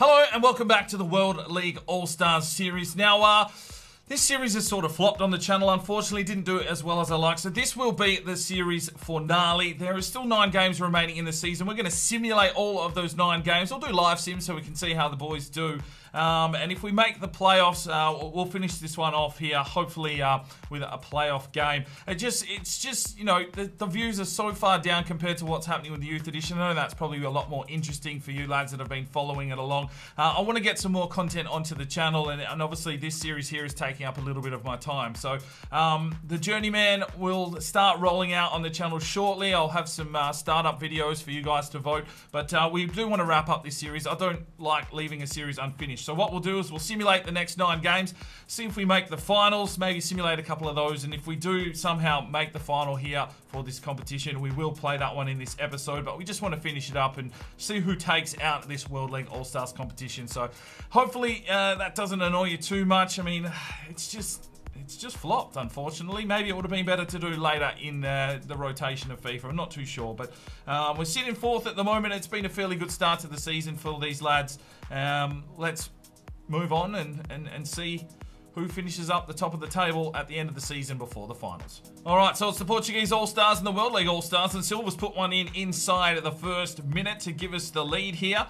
Hello and welcome back to the World League All Stars series. Now, uh, this series has sort of flopped on the channel, unfortunately, didn't do as well as I like. So this will be the series finale. There is still nine games remaining in the season. We're going to simulate all of those nine games. We'll do live sims so we can see how the boys do. Um, and if we make the playoffs, uh, we'll finish this one off here, hopefully uh, with a playoff game. It just, it's just, you know, the, the, views are so far down compared to what's happening with the youth edition. I know that's probably a lot more interesting for you lads that have been following it along. Uh, I want to get some more content onto the channel, and, and, obviously this series here is taking up a little bit of my time. So um, the Journeyman will start rolling out on the channel shortly. I'll have some uh, startup videos for you guys to vote, but uh, we do want to wrap up this series. I don't like leaving a series unfinished finish. So what we'll do is we'll simulate the next nine games, see if we make the finals, maybe simulate a couple of those, and if we do somehow make the final here for this competition, we will play that one in this episode, but we just want to finish it up and see who takes out this World League All-Stars competition. So hopefully uh, that doesn't annoy you too much. I mean, it's just it's just flopped, unfortunately. Maybe it would have been better to do later in uh, the rotation of FIFA. I'm not too sure. But um, we're sitting fourth at the moment. It's been a fairly good start to the season for these lads. Um, let's move on and, and, and see who finishes up the top of the table at the end of the season before the finals. All right, so it's the Portuguese All-Stars and the World League All-Stars, and Silva's put one in inside the first minute to give us the lead here.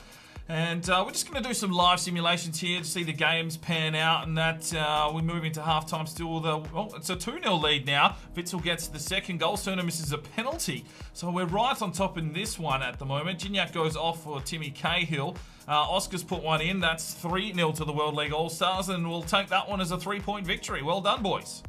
And uh, we're just going to do some live simulations here to see the games pan out and that uh, we move into halftime still. The, well, it's a 2-0 lead now. Witsel gets the second goal. Cerner misses a penalty. So we're right on top in this one at the moment. Gignac goes off for Timmy Cahill. Uh, Oscar's put one in. That's 3-0 to the World League All-Stars and we'll take that one as a three-point victory. Well done, boys.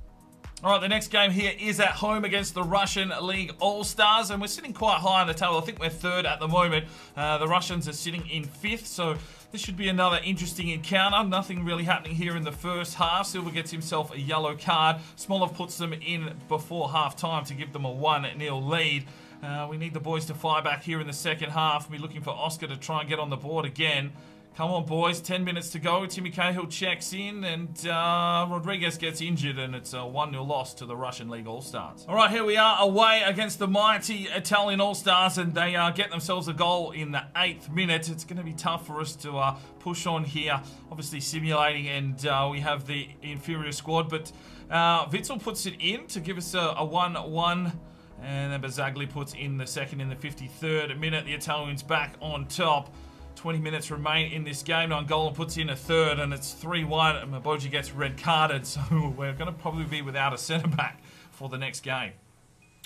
All right, the next game here is at home against the Russian League All-Stars, and we're sitting quite high on the table. I think we're third at the moment. Uh, the Russians are sitting in fifth, so this should be another interesting encounter. Nothing really happening here in the first half. Silva gets himself a yellow card. Smolov puts them in before half-time to give them a 1-0 lead. Uh, we need the boys to fire back here in the second half. We're looking for Oscar to try and get on the board again. Come on, boys. 10 minutes to go. Timmy Cahill checks in, and uh, Rodriguez gets injured, and it's a 1 0 loss to the Russian League All Stars. All right, here we are away against the mighty Italian All Stars, and they uh, get themselves a goal in the eighth minute. It's going to be tough for us to uh, push on here. Obviously, simulating, and uh, we have the inferior squad, but uh, Witsel puts it in to give us a 1 1. And then Barzagli puts in the second in the 53rd minute. The Italians back on top. 20 minutes remain in this game. Angola puts in a third and it's 3-1 and Maboji gets red carded. So we're going to probably be without a centre back for the next game.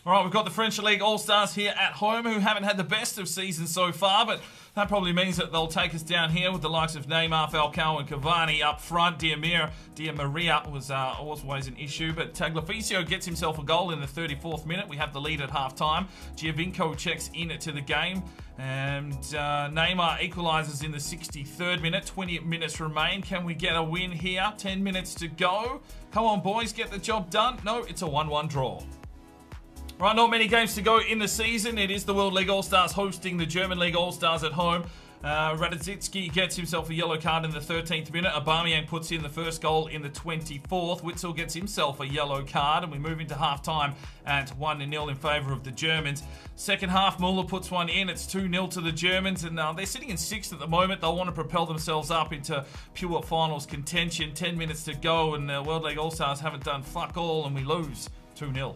All right, we've got the French League All-Stars here at home who haven't had the best of seasons so far, but that probably means that they'll take us down here with the likes of Neymar, Falcao, and Cavani up front. Diamir, Di Maria was uh, always an issue, but Tagliafico gets himself a goal in the 34th minute. We have the lead at half-time. Giovinco checks in to the game, and uh, Neymar equalises in the 63rd minute. 20 minutes remain. Can we get a win here? 10 minutes to go. Come on, boys, get the job done. No, it's a 1-1 draw. Right, not many games to go in the season. It is the World League All-Stars hosting the German League All-Stars at home. Uh, gets himself a yellow card in the 13th minute. Aubameyang puts in the first goal in the 24th. Witsel gets himself a yellow card, and we move into half-time at 1-0 in favour of the Germans. Second half, Muller puts one in. It's 2-0 to the Germans, and uh, they're sitting in sixth at the moment. They'll want to propel themselves up into pure finals contention. 10 minutes to go, and the World League All-Stars haven't done fuck all, and we lose 2-0.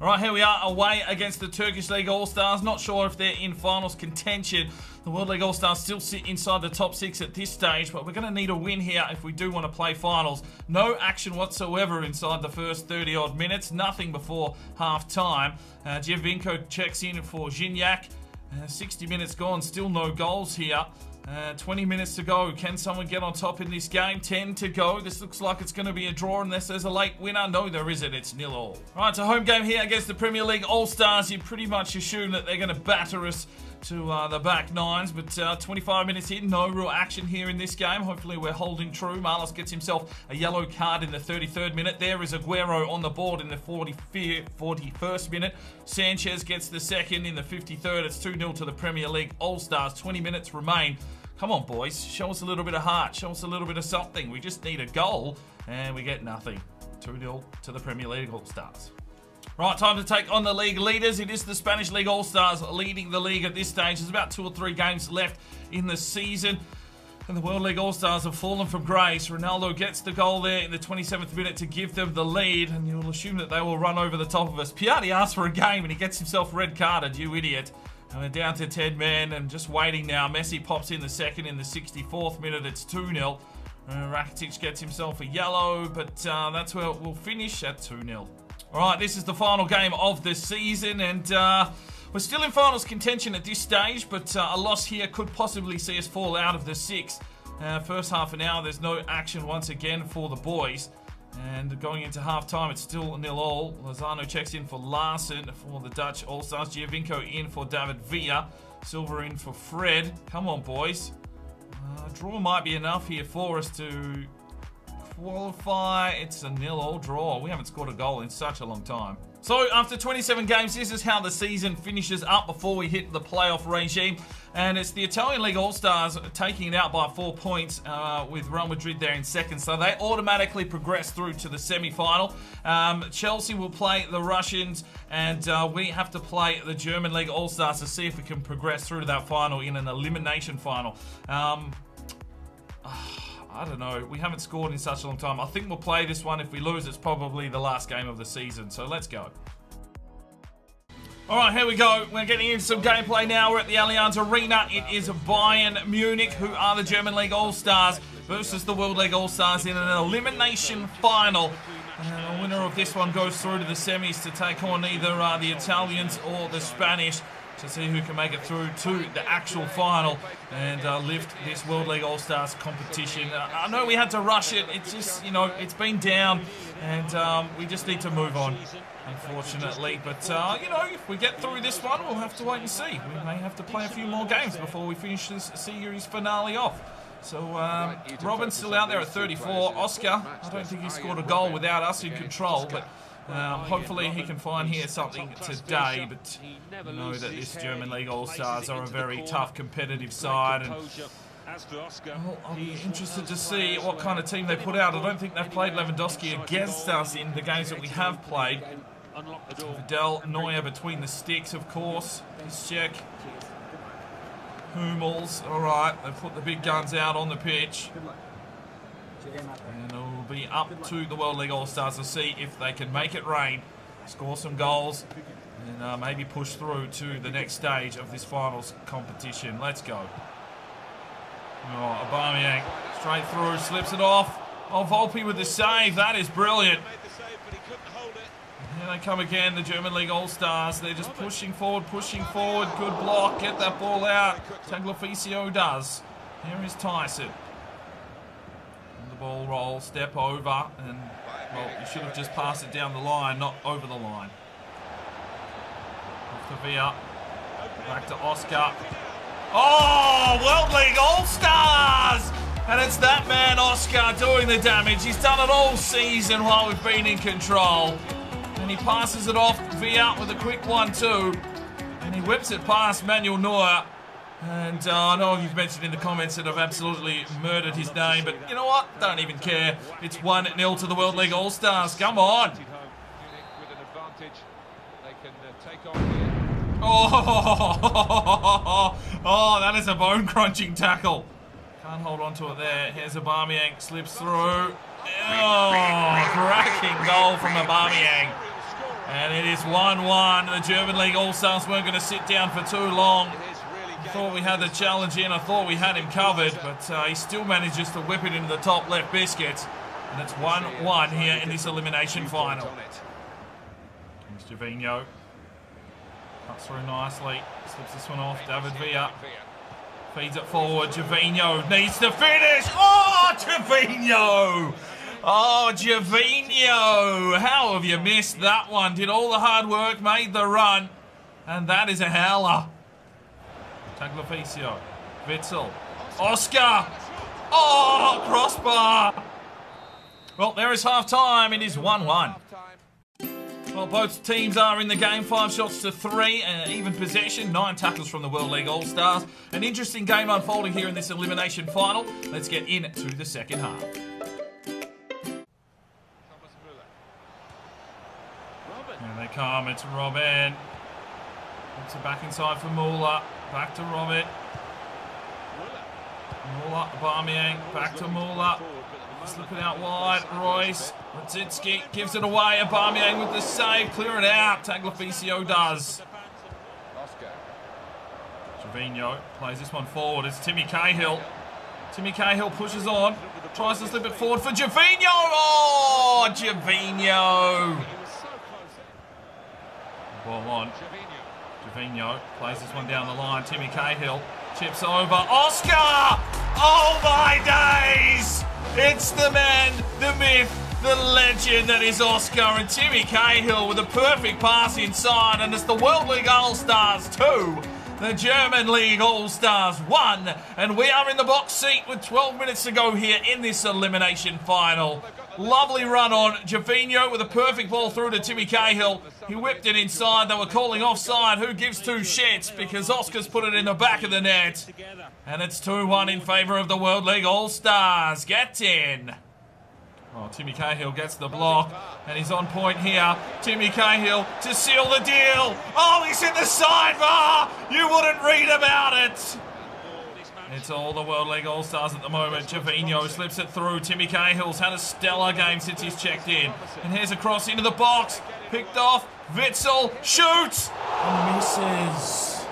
All right, here we are away against the Turkish League All-Stars. Not sure if they're in finals contention. The World League All-Stars still sit inside the top six at this stage, but we're going to need a win here if we do want to play finals. No action whatsoever inside the first 30-odd minutes. Nothing before half-time. Uh, Giovinco checks in for Gignac. Uh, 60 minutes gone, still no goals here. Uh, 20 minutes to go. Can someone get on top in this game? 10 to go. This looks like it's going to be a draw unless there's a late winner. No, there isn't. It's nil all. All right, a home game here against the Premier League All-Stars. You pretty much assume that they're going to batter us to uh, the back nines, but uh, 25 minutes in, no real action here in this game. Hopefully we're holding true. Marlos gets himself a yellow card in the 33rd minute. There is Aguero on the board in the 41st minute. Sanchez gets the second in the 53rd. It's 2-0 to the Premier League All-Stars. 20 minutes remain. Come on, boys. Show us a little bit of heart. Show us a little bit of something. We just need a goal, and we get nothing. 2-0 to the Premier League All-Stars. Right, time to take on the league leaders. It is the Spanish League All-Stars leading the league at this stage. There's about two or three games left in the season. And the World League All-Stars have fallen from grace. Ronaldo gets the goal there in the 27th minute to give them the lead. And you'll assume that they will run over the top of us. Piatti asks for a game and he gets himself red carded, you idiot. And we're down to 10 men and just waiting now. Messi pops in the second in the 64th minute. It's 2-0. Uh, Rakitic gets himself a yellow, but uh, that's where we'll finish at 2-0. All right, this is the final game of the season, and uh, we're still in finals contention at this stage, but uh, a loss here could possibly see us fall out of the six. Uh, first half an hour, there's no action once again for the boys. And going into half time, it's still nil all. Lozano checks in for Larson for the Dutch All Stars. Giovinco in for David Villa. Silva in for Fred. Come on, boys. Uh, draw might be enough here for us to qualify. It's a nil all draw. We haven't scored a goal in such a long time. So after 27 games, this is how the season finishes up before we hit the playoff regime. And it's the Italian League All-Stars taking it out by four points uh, with Real Madrid there in second. So they automatically progress through to the semi-final. Um, Chelsea will play the Russians and uh, we have to play the German League All-Stars to see if we can progress through to that final in an elimination final. Um, I don't know. We haven't scored in such a long time. I think we'll play this one. If we lose, it's probably the last game of the season. So let's go. All right, here we go. We're getting into some gameplay now. We're at the Allianz Arena. It is Bayern Munich, who are the German League All-Stars, versus the World League All-Stars in an elimination final. And the winner of this one goes through to the semis to take on either uh, the Italians or the Spanish to see who can make it through to the actual final and uh, lift this World League All-Stars competition. Uh, I know we had to rush it. It's just, you know, it's been down and um, we just need to move on, unfortunately. But, uh, you know, if we get through this one, we'll have to wait and see. We may have to play a few more games before we finish this series finale off. So um, Robben's still out there at 34. Oscar, I don't think he scored a goal without us in control, but um, hopefully he can find here something today, but you know that this German League All-Stars are a very tough competitive side. And, well, I'll be interested to see what kind of team they put out. I don't think they've played Lewandowski against us in the games that we have played. Vidal, Neuer between the sticks, of course. Piszczek, Hummels. All right, they've put the big guns out on the pitch. And be up to the World League All-Stars to see if they can make it rain, score some goals, and uh, maybe push through to the next stage of this finals competition. Let's go. Oh, Aubameyang straight through, slips it off. Oh, Volpe with the save. That is brilliant. Here they come again, the German League All-Stars. They're just pushing forward, pushing forward. Good block. Get that ball out. Tagliafico does. Here is Tyson ball roll, step over, and, well, you should have just passed it down the line, not over the line. Off to Villa. Back to Oscar. Oh, World League All-Stars! And it's that man, Oscar, doing the damage. He's done it all season while we've been in control. And he passes it off Villa with a quick one, too. And he whips it past Manuel Neuer. And uh, I know you've mentioned in the comments that I've absolutely murdered his name, but you know what? Don't even care. It's 1-0 to the World League All-Stars. Come on. Oh, oh, that is a bone-crunching tackle. Can't hold on to it there. Here's Aubameyang, slips through. Oh, cracking goal from Aubameyang. And it is 1-1. The German League All-Stars weren't going to sit down for too long. I thought we had the challenge in. I thought we had him covered, but uh, he still manages to whip it into the top left biscuit. And it's 1-1 here in this elimination final. Here's Gervinho. Cuts through nicely. Slips this one off. David Villa. Feeds it forward. Gervinho needs to finish. Oh, Gervinho! Oh, Gervinho! How have you missed that one? Did all the hard work, made the run. And that is a howler. Tagliafico. Witsel. Oscar. Oh, crossbar. Well, there is half time. It is 1-1. Well, both teams are in the game. Five shots to three, and even possession. Nine tackles from the World League All-Stars. An interesting game unfolding here in this elimination final. Let's get into the second half. Here they come. It's Robben. It's it back inside for Muller. Back to Robben. Muller, Aubameyang, back to Muller. Slipping out wide. Reus. Radzitsky gives it away. Aubameyang with the save. Clear it out. Tagliafico does. Gervinho plays this one forward. It's Timmy Cahill. Timmy Cahill pushes on. Tries to slip it forward for Gervinho. Oh, Gervinho. Ball on. Gervinho plays this one down the line. Timmy Cahill chips over. Oscar! Oh my days! It's the man, the myth, the legend that is Oscar and Timmy Cahill with a perfect pass inside, and it's the World League All Stars 2 the German League All Stars 1, and we are in the box seat with 12 minutes to go here in this elimination final. Lovely run on Gervinho with a perfect ball through to Timmy Cahill. He whipped it inside. They were calling offside. Who gives two shits? Because Oscar's put it in the back of the net. And it's 2-1 in favour of the World League All Stars. Get in. Oh, Timmy Cahill gets the block, and he's on point here. Timmy Cahill to seal the deal. Oh, he's in the sidebar. Ah, you wouldn't read about it. It's all the World League All-Stars at the moment. Gervinho slips it through. Timmy Cahill's had a stellar game since he's checked in. And here's a cross into the box. Picked off. Witsel shoots and misses.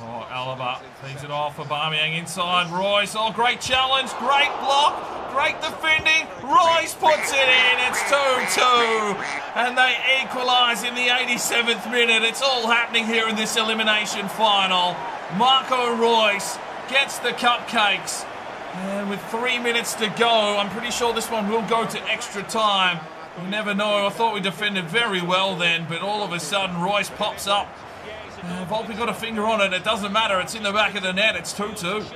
Oh, Alaba takes it off. Aubameyang inside. Reus. Oh, great challenge. Great block. Great defending. Reus puts it in. It's 2-2. And they equalise in the 87th minute. It's all happening here in this elimination final. Marco Reus gets the cupcakes. And with three minutes to go, I'm pretty sure this one will go to extra time. You never know. I thought we defended very well then, but all of a sudden Reus pops up. Uh, Volpe got a finger on it. It doesn't matter. It's in the back of the net. It's 2-2.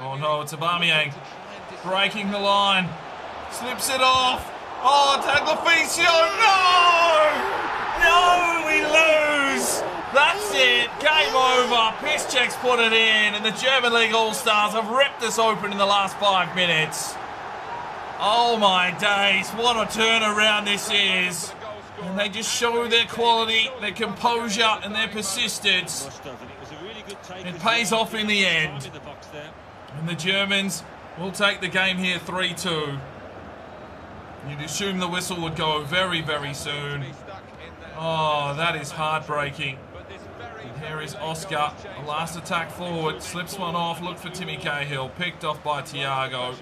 Oh no, it's Aubameyang. Breaking the line. Slips it off. Oh, Tagliafico. No! No, we lose. That's it. Game over. Piszczek's put it in, and the German League All-Stars have ripped this open in the last five minutes. Oh my days, what a turnaround this is. And they just show their quality, their composure, and their persistence. It pays off in the end. And the Germans We'll take the game here 3-2. You'd assume the whistle would go very, very soon. Oh, that is heartbreaking. And here is Oscar. Last attack forward. Slips one off. Look for Timmy Cahill. Picked off by Thiago.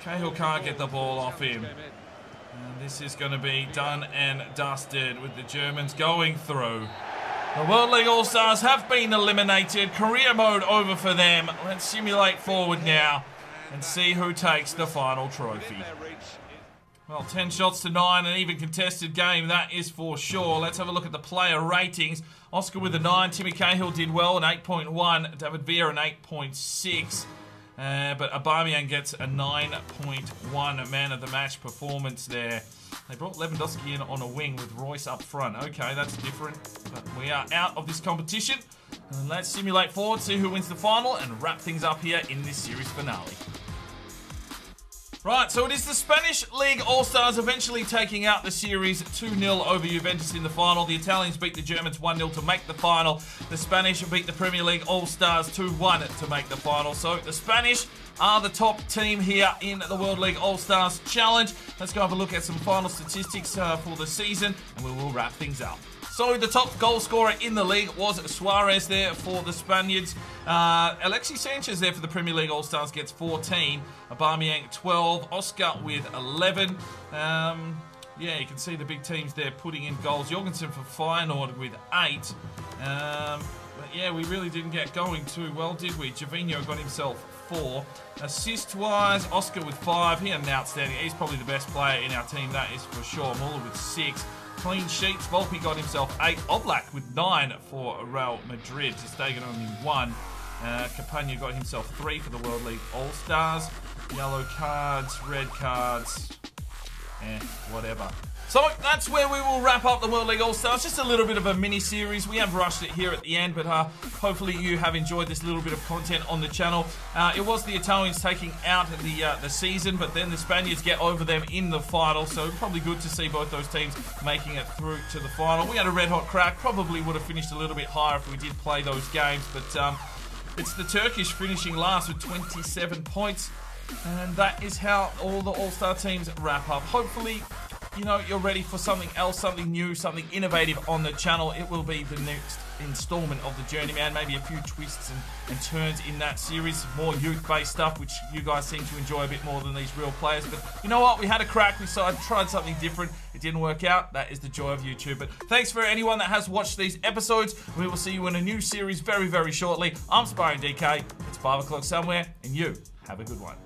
Cahill can't get the ball off him. And this is going to be done and dusted with the Germans going through. The World League All-Stars have been eliminated. Career mode over for them. Let's simulate forward now and see who takes the final trophy. Well, 10 shots to 9, an even contested game, that is for sure. Let's have a look at the player ratings. Oscar with a 9, Timmy Cahill did well, an 8.1, David Villa an 8.6. Uh, but Aubameyang gets a 9.1 man of the match performance there. They brought Lewandowski in on a wing with Reus up front. Okay, that's different. But we are out of this competition. And let's simulate forward, see who wins the final, and wrap things up here in this series finale. Right, so it is the Spanish League All-Stars eventually taking out the series 2-0 over Juventus in the final. The Italians beat the Germans 1-0 to make the final. The Spanish beat the Premier League All-Stars 2-1 to make the final. So the Spanish are the top team here in the World League All-Stars Challenge. Let's go have a look at some final statistics uh, for the season, and we will wrap things up. So the top goal scorer in the league was Suarez there for the Spaniards. Uh, Alexis Sanchez there for the Premier League All-Stars gets 14. Aubameyang 12. Oscar with 11. Um, yeah, you can see the big teams there putting in goals. Jorgensen for Feyenoord with 8. Um, but yeah, we really didn't get going too well, did we? Gervinho got himself 4. Assist-wise, Oscar with 5. He had an outstanding. He's probably the best player in our team, that is for sure. Muller with 6 clean sheets. Volpe got himself eight. Oblak with nine for Real Madrid. Stegen only one. Uh, Campagna got himself three for the World League All Stars. Yellow cards, red cards, eh, whatever. So that's where we will wrap up the World League All Stars. Just a little bit of a mini series. We have rushed it here at the end, but uh, hopefully you have enjoyed this little bit of content on the channel. Uh, it was the Italians taking out the uh, the season, but then the Spaniards get over them in the final. So probably good to see both those teams making it through to the final. We had a red hot crack. Probably would have finished a little bit higher if we did play those games, but um, it's the Turkish finishing last with 27 points. And that is how all the All Star teams wrap up. Hopefully, you know, you're ready for something else, something new, something innovative on the channel. It will be the next installment of the Journeyman. Maybe a few twists and, and turns in that series. More youth-based stuff, which you guys seem to enjoy a bit more than these real players. But you know what? We had a crack. We tried something different. It didn't work out. That is the joy of YouTube. But thanks for anyone that has watched these episodes. We will see you in a new series very, very shortly. I'm Sparring DK. It's 5 o'clock somewhere, and you have a good one.